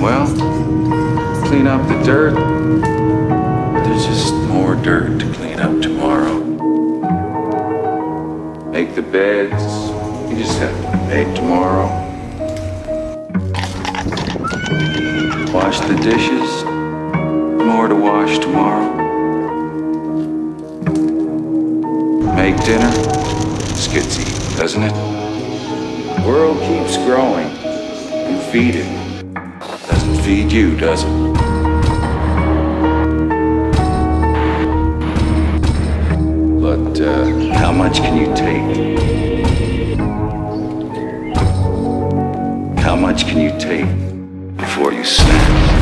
Well, clean up the dirt. There's just more dirt to clean up tomorrow. Make the beds. You just have to be made tomorrow. Wash the dishes. More to wash tomorrow. Make dinner. This gets eaten, doesn't it? The world keeps growing. You feed it. Doesn't you, does it? But uh, how much can you take? How much can you take before you snap?